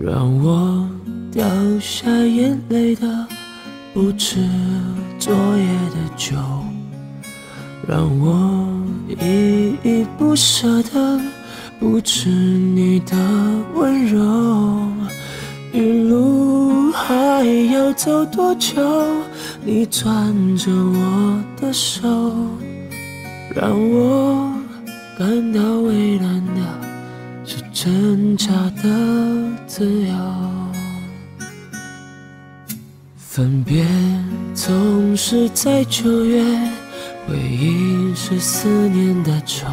让我掉下眼泪的不止昨夜的酒，让我依依不舍的不止你的温柔。一路还要走多久？你攥着我的手，让我感到为难的。是挣扎的自由，分别总是在九月，回忆是思念的愁，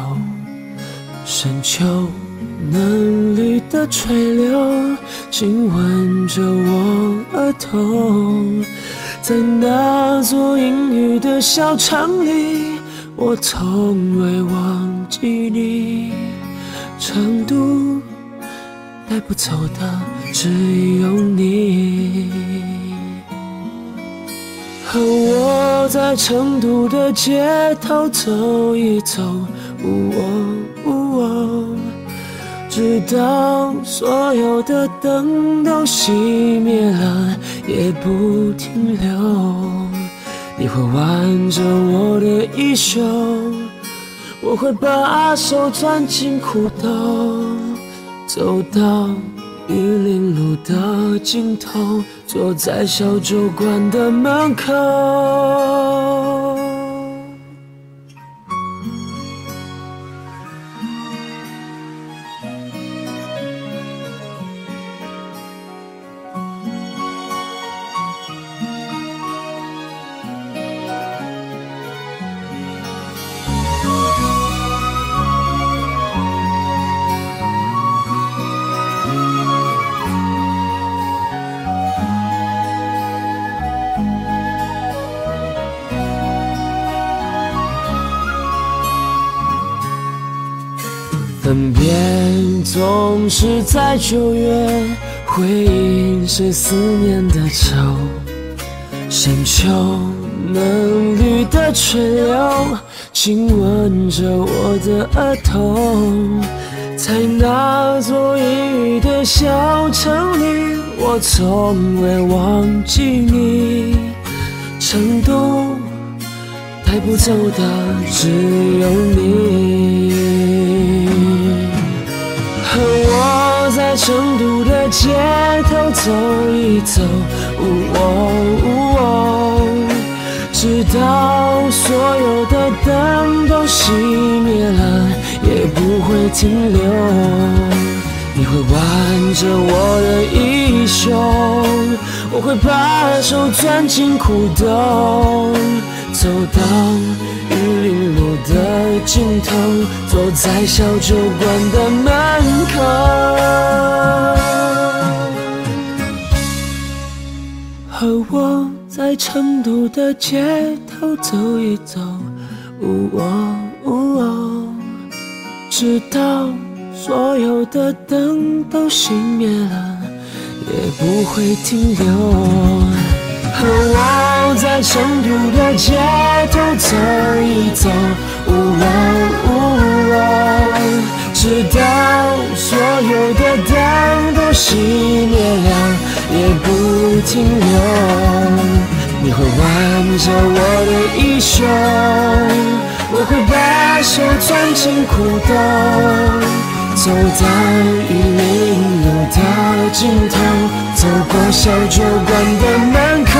深秋嫩绿的垂柳，亲吻着我额头，在那座阴雨的小城里，我从未忘记你。成都带不走的只有你，和我在成都的街头走一走，直到所有的灯都熄灭了也不停留。你会挽着我的衣袖。我会把手攥进裤兜，走到玉林路的尽头，坐在小酒馆的门口。分别总是在九月，回忆是思念的愁。深秋嫩绿的垂柳，亲吻着我的额头。在那座阴雨的小城里，我从未忘记你。成都带不走的只有你。和我在成都的街头走一走，直到所有的灯都熄灭了也不会停留。你会挽着我的衣袖，我会把手钻进裤兜，走到。玉林的尽头，坐在小酒馆的门口，和我在成都的街头走一走，直到所有的灯都熄灭了，也不会停留。和我在成都的街头走一走，直到所有的灯都熄灭了也不停留。你会挽着我的衣袖，我会把手攥进裤兜。走到玉林路的尽头，走过小酒馆的门口。